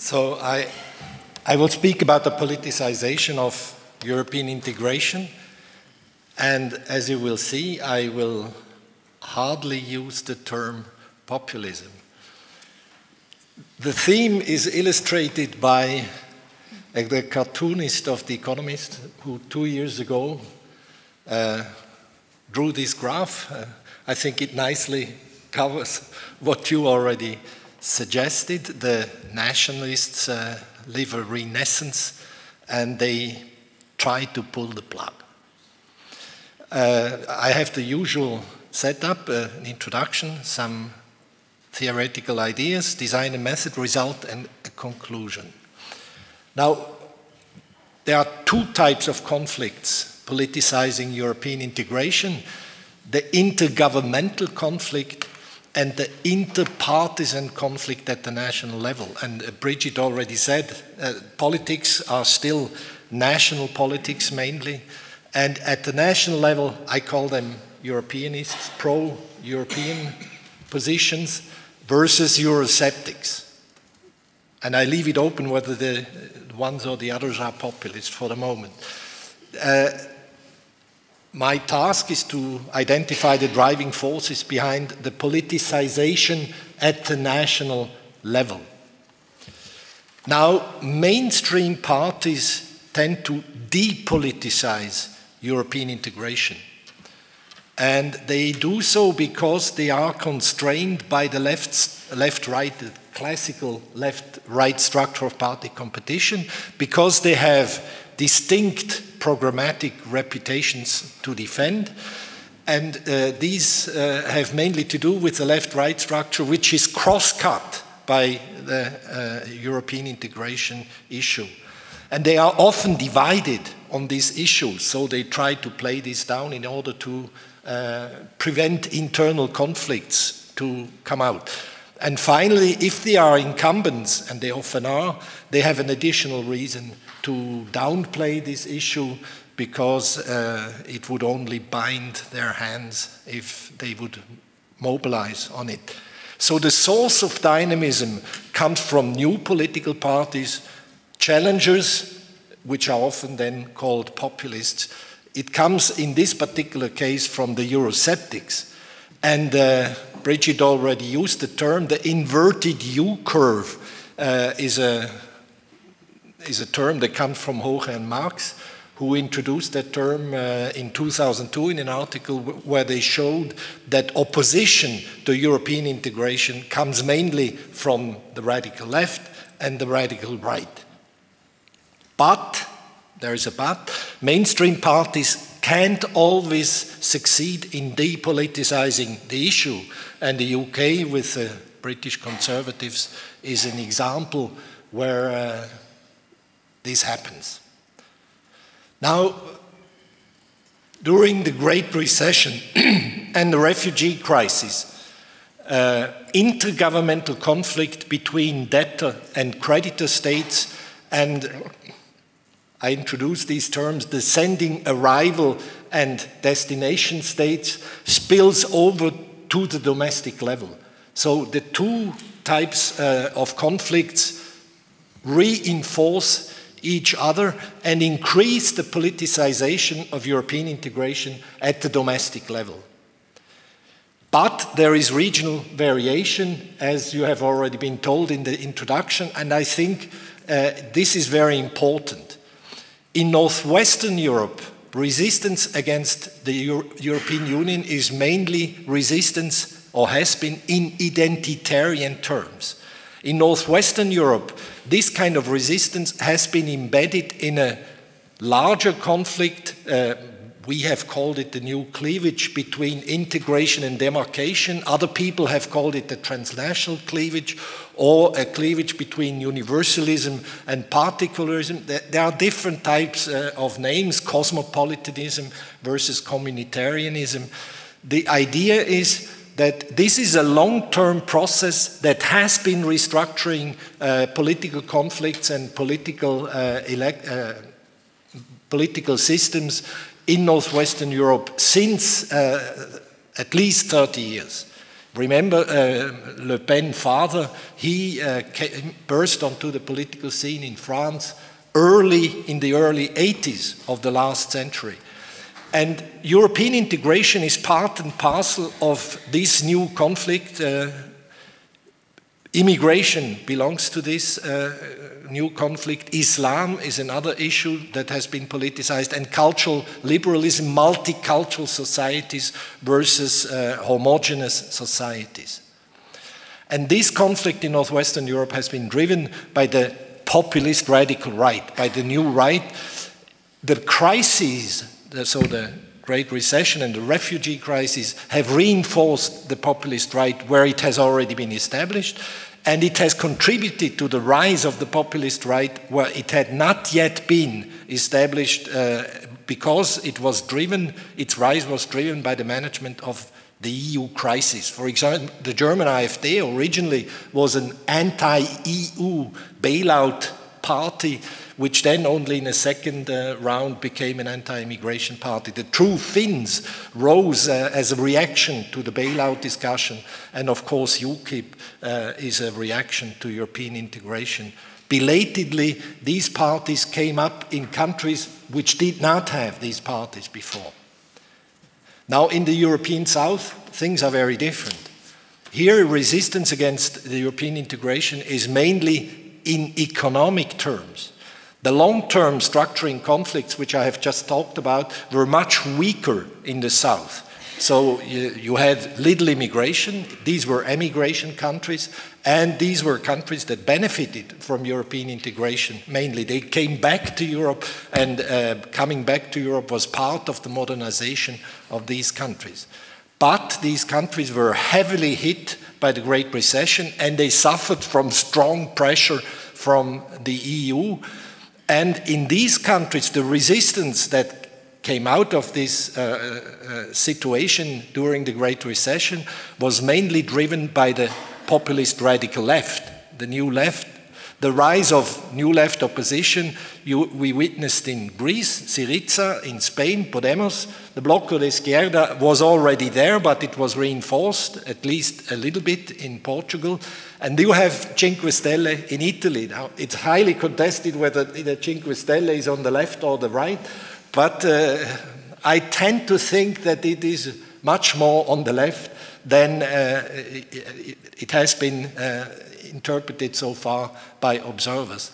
So I, I will speak about the politicization of European integration. And as you will see, I will hardly use the term populism. The theme is illustrated by the cartoonist of The Economist, who two years ago uh, drew this graph. Uh, I think it nicely covers what you already suggested. The nationalists uh, live a renaissance and they try to pull the plug. Uh, I have the usual setup, uh, an introduction, some theoretical ideas, design a method, result, and a conclusion. Now, there are two types of conflicts politicizing European integration the intergovernmental conflict and the interpartisan conflict at the national level. And uh, Bridget already said uh, politics are still national politics mainly. And at the national level, I call them Europeanists, pro European positions versus Eurosceptics. And I leave it open whether the ones or the others are populist for the moment. Uh, my task is to identify the driving forces behind the politicization at the national level. Now, mainstream parties tend to depoliticize European integration. And they do so because they are constrained by the left, left right, the classical left right structure of party competition, because they have distinct programmatic reputations to defend. And uh, these uh, have mainly to do with the left right structure, which is cross cut by the uh, European integration issue. And they are often divided on these issues, so they try to play this down in order to uh, prevent internal conflicts to come out. And finally, if they are incumbents, and they often are, they have an additional reason to downplay this issue because uh, it would only bind their hands if they would mobilize on it. So the source of dynamism comes from new political parties, challengers, which are often then called populists. It comes in this particular case from the Eurosceptics. And uh, Bridget already used the term, the inverted U curve uh, is a is a term that comes from Hooghe and Marks, who introduced that term uh, in 2002 in an article where they showed that opposition to European integration comes mainly from the radical left and the radical right. But, there is a but, mainstream parties can't always succeed in depoliticizing the issue. And the UK, with the British Conservatives, is an example where uh, this happens. Now, during the Great Recession and the refugee crisis, uh, intergovernmental conflict between debtor and creditor states, and I introduce these terms descending arrival and destination states, spills over to the domestic level. So the two types uh, of conflicts reinforce each other and increase the politicization of European integration at the domestic level. But there is regional variation, as you have already been told in the introduction, and I think uh, this is very important. In Northwestern Europe, resistance against the Euro European Union is mainly resistance, or has been, in identitarian terms. In Northwestern Europe, this kind of resistance has been embedded in a larger conflict. Uh, we have called it the new cleavage between integration and demarcation. Other people have called it the transnational cleavage or a cleavage between universalism and particularism. There are different types uh, of names cosmopolitanism versus communitarianism. The idea is that this is a long term process that has been restructuring uh, political conflicts and political, uh, uh, political systems in Northwestern Europe since uh, at least 30 years. Remember, uh, Le Pen father, he uh, came, burst onto the political scene in France early in the early 80s of the last century. And European integration is part and parcel of this new conflict. Uh, immigration belongs to this uh, new conflict. Islam is another issue that has been politicized, and cultural liberalism, multicultural societies versus uh, homogenous societies. And this conflict in Northwestern Europe has been driven by the populist radical right, by the new right. The crises, so the Great Recession and the refugee crisis, have reinforced the populist right where it has already been established. And it has contributed to the rise of the populist right where it had not yet been established uh, because it was driven, its rise was driven by the management of the EU crisis. For example, the German AfD originally was an anti EU bailout party, which then only in a second uh, round became an anti immigration party. The True Finns rose uh, as a reaction to the bailout discussion, and of course, UKIP uh, is a reaction to European integration. Belatedly, these parties came up in countries which did not have these parties before. Now, in the European South, things are very different. Here, resistance against the European integration is mainly in economic terms. The long term structuring conflicts, which I have just talked about, were much weaker in the South. So you, you, had little immigration, these were emigration countries, and these were countries that benefited from European integration mainly. They came back to Europe, and uh, coming back to Europe was part of the modernization of these countries. But these countries were heavily hit by the Great Recession, and they suffered from strong pressure from the EU. And in these countries, the resistance that came out of this uh, uh, situation during the Great Recession was mainly driven by the populist radical left, the new left. The rise of new left opposition you, we witnessed in Greece, Syriza, in Spain, Podemos. The Bloco de Izquierda was already there, but it was reinforced, at least a little bit, in Portugal. And you have Cinque Stelle in Italy. Now, it's highly contested whether the Cinque Stelle is on the left or the right. But uh, I tend to think that it is much more on the left than uh, it, has been uh, interpreted so far by observers.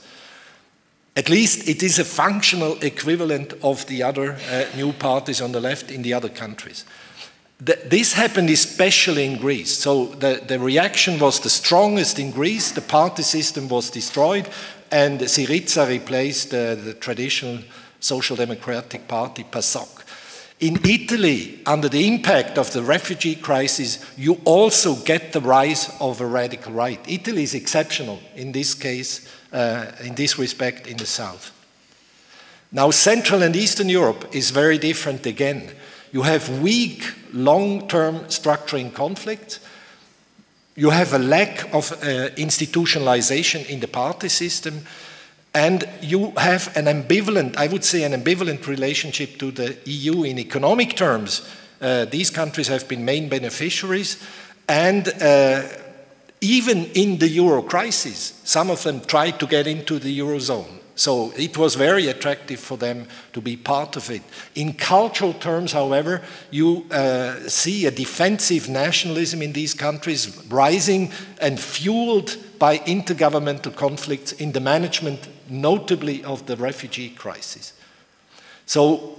At least it is a functional equivalent of the other uh, new parties on the left in the other countries. The, this happened especially in Greece. So the, the reaction was the strongest in Greece. The party system was destroyed, and Syriza replaced uh, the traditional Social Democratic Party, PASOK. In Italy, under the impact of the refugee crisis, you also get the rise of a radical right. Italy is exceptional in this case, uh, in this respect, in the south. Now, Central and Eastern Europe is very different again. You have weak, long term structuring conflicts. You have a lack of uh, institutionalization in the party system. And you have an ambivalent, I would say, an ambivalent relationship to the EU in economic terms. Uh, these countries have been main beneficiaries, and uh, even in the euro crisis, some of them tried to get into the eurozone. So it was very attractive for them to be part of it. In cultural terms, however, you uh, see a defensive nationalism in these countries rising and fueled by intergovernmental conflicts in the management notably of the refugee crisis. So,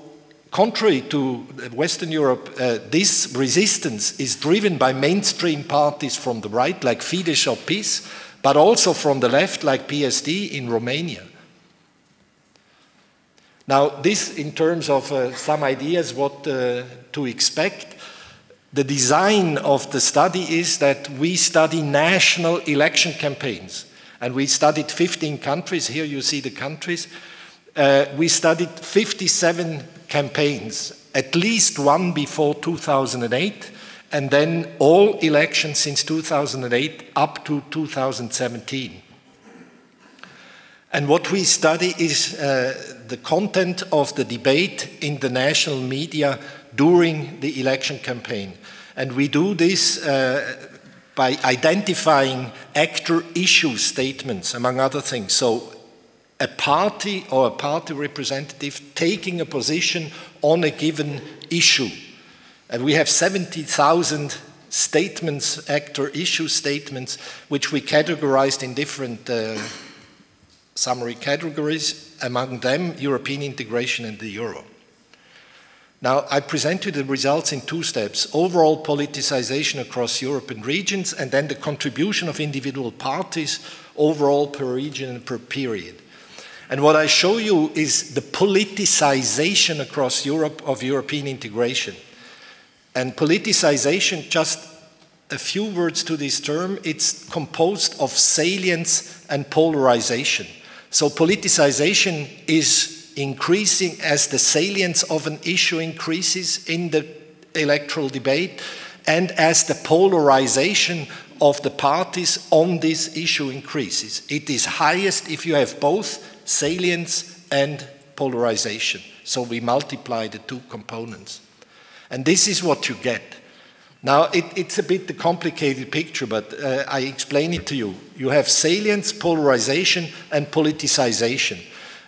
contrary to Western Europe, uh, this resistance is driven by mainstream parties from the right, like Fidesz or PIS, but also from the left, like PSD in Romania. Now, this in terms of uh, some ideas what uh, to expect. The design of the study is that we study national election campaigns and we studied 15 countries. Here you see the countries. Uh, we studied 57 campaigns, at least one before 2008, and then all elections since 2008 up to 2017. And what we study is uh, the content of the debate in the national media during the election campaign. And we do this uh, by identifying actor issue statements, among other things. So, a party or a party representative taking a position on a given issue. And we have 70,000 statements, actor issue statements, which we categorized in different uh, summary categories, among them European integration and the euro. Now, I present you the results in two steps overall politicization across Europe and regions, and then the contribution of individual parties overall per region and per period. And what I show you is the politicization across Europe of European integration. And politicization, just a few words to this term, it's composed of salience and polarization. So politicization is increasing as the salience of an issue increases in the electoral debate and as the polarization of the parties on this issue increases. It is highest if you have both salience and polarization. So we multiply the two components. And this is what you get. Now, it, it's a bit a complicated picture, but uh, I explain it to you. You have salience, polarization, and politicization.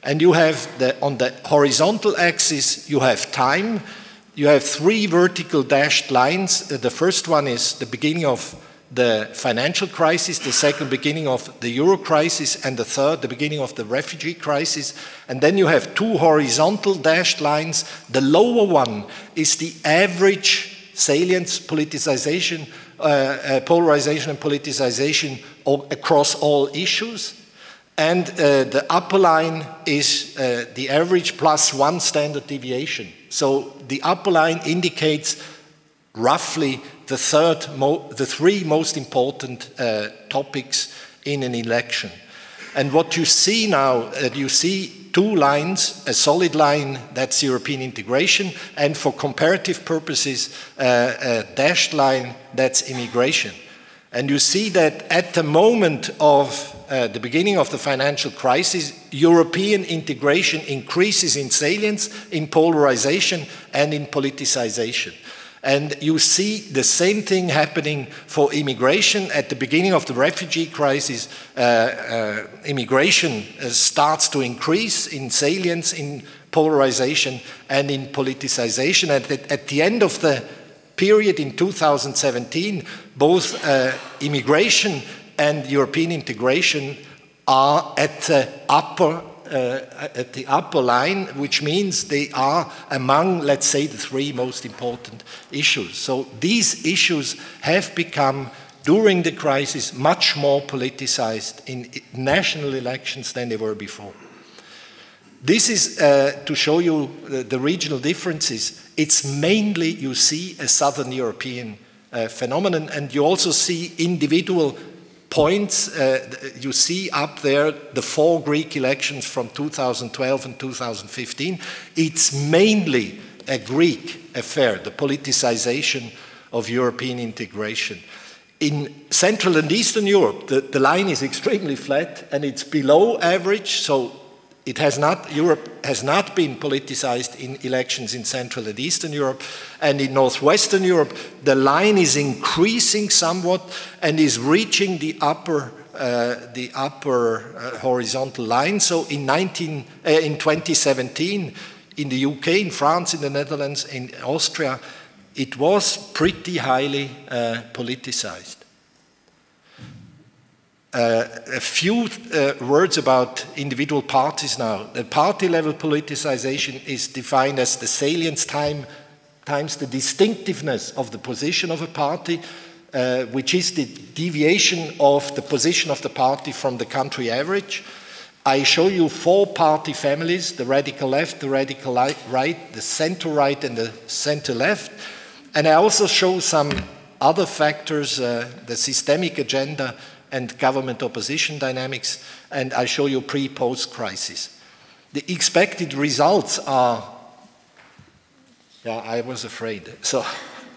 And you have the, on the horizontal axis, you have time. You have three vertical dashed lines. Uh, the first one is the beginning of the financial crisis, the second, beginning of the euro crisis, and the third, the beginning of the refugee crisis. And then you have two horizontal dashed lines. The lower one is the average salience politicization, uh, uh, polarization and politicization across all issues. And uh, the upper line is uh, the average plus one standard deviation. So the upper line indicates roughly the, third the three most important uh, topics in an election. And what you see now, you see two lines, a solid line, that's European integration, and for comparative purposes, uh, a dashed line, that's immigration. And you see that at the moment of uh, the beginning of the financial crisis, European integration increases in salience, in polarization, and in politicization. And you see the same thing happening for immigration. At the beginning of the refugee crisis, uh, uh, immigration uh, starts to increase in salience, in polarization, and in politicization. And at, at the end of the period in 2017, both uh, immigration and European integration are at the upper at the upper line, which means they are among, let's say, the three most important issues. So these issues have become, during the crisis, much more politicized in national elections than they were before. This is uh, to show you the, the, regional differences. It's mainly, you see, a Southern European uh, phenomenon, and you also see individual points. Uh, you see up there the four Greek elections from 2012 and 2015. It's mainly a Greek affair, the politicization of European integration. In Central and Eastern Europe, the, the line is extremely flat and it's below average, so it has not, Europe has not been politicized in elections in Central and Eastern Europe. And in Northwestern Europe, the line is increasing somewhat and is reaching the upper, uh, the upper uh, horizontal line. So in, 19, uh, in 2017, in the UK, in France, in the Netherlands, in Austria, it was pretty highly uh, politicized. Uh, a few uh, words about individual parties now. The party level politicization is defined as the salience time times the distinctiveness of the position of a party, uh, which is the deviation of the position of the party from the country average. I show you four party families the radical left, the radical right, the center right, and the center left. And I also show some other factors, uh, the systemic agenda and government opposition dynamics, and I show you pre-post crisis. The expected results are, yeah, I was afraid. So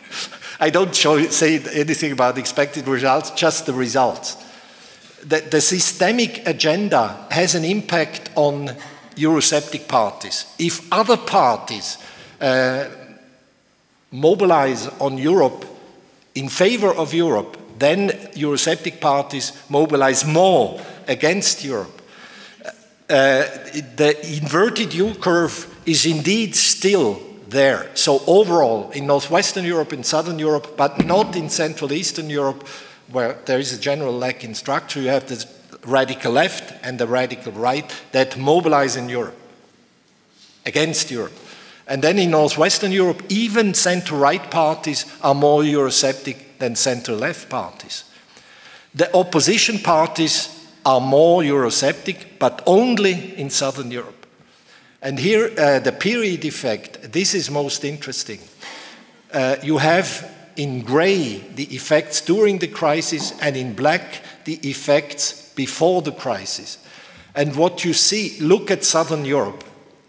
I don't show, say anything about expected results, just the results. The, the systemic agenda has an impact on Eurosceptic parties. If other parties uh, mobilize on Europe in favor of Europe, then Eurosceptic parties mobilize more against Europe. Uh, the inverted U curve is indeed still there. So overall, in Northwestern Europe, in Southern Europe, but not in Central Eastern Europe, where there is a general lack in structure, you have the radical left and the radical right that mobilize in Europe against Europe. And then in Northwestern Europe, even center-right parties are more Eurosceptic than center-left parties. The opposition parties are more Eurosceptic, but only in Southern Europe. And here, uh, the period effect, this is most interesting. Uh, you have in gray the effects during the crisis, and in black the effects before the crisis. And what you see, look at Southern Europe.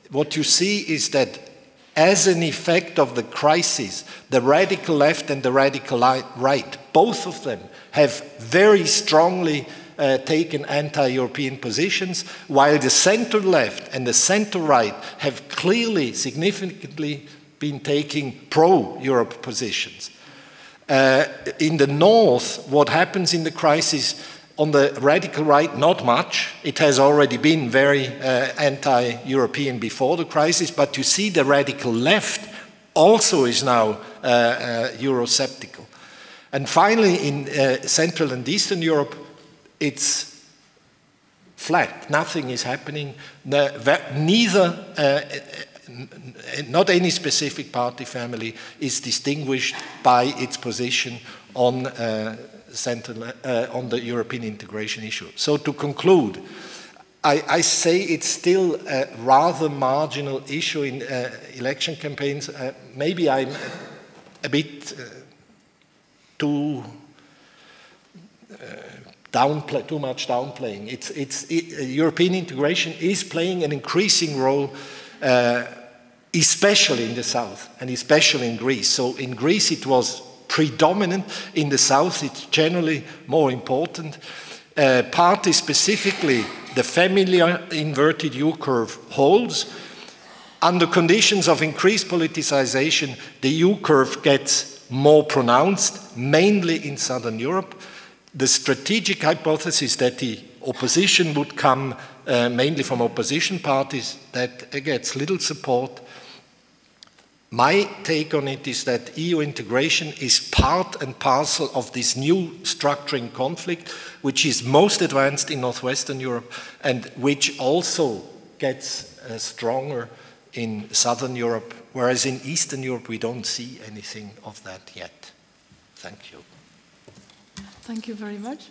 What you see is that as an effect of the crisis, the radical left and the radical right, both of them have very strongly uh, taken anti European positions, while the center left and the center right have clearly, significantly been taking pro Europe positions. Uh, in the north, what happens in the crisis on the radical right, not much. It has already been very uh, anti European before the crisis, but you see the radical left also is now uh, uh, Eurosceptical. And finally, in uh, Central and Eastern Europe, it's flat. Nothing is happening. Neither, uh, not any specific party family is distinguished by its position on uh, central, uh, on the European integration issue. So to conclude, I, I, say it's still a rather marginal issue in uh, election campaigns. Uh, maybe I'm a bit uh, too uh, downplay, too much downplaying. It's, it's, it, European integration is playing an increasing role, uh, especially in the south and especially in Greece. So in Greece it was predominant. In the south, it's generally more important. Uh, parties specifically, the familiar inverted U curve holds. Under conditions of increased politicization, the U curve gets more pronounced, mainly in Southern Europe. The strategic hypothesis that the opposition would come uh, mainly from opposition parties, that gets little support. My take on it is that EU integration is part and parcel of this new structuring conflict, which is most advanced in Northwestern Europe and which also gets uh, stronger in Southern Europe, whereas in Eastern Europe we don't see anything of that yet. Thank you. Thank you very much.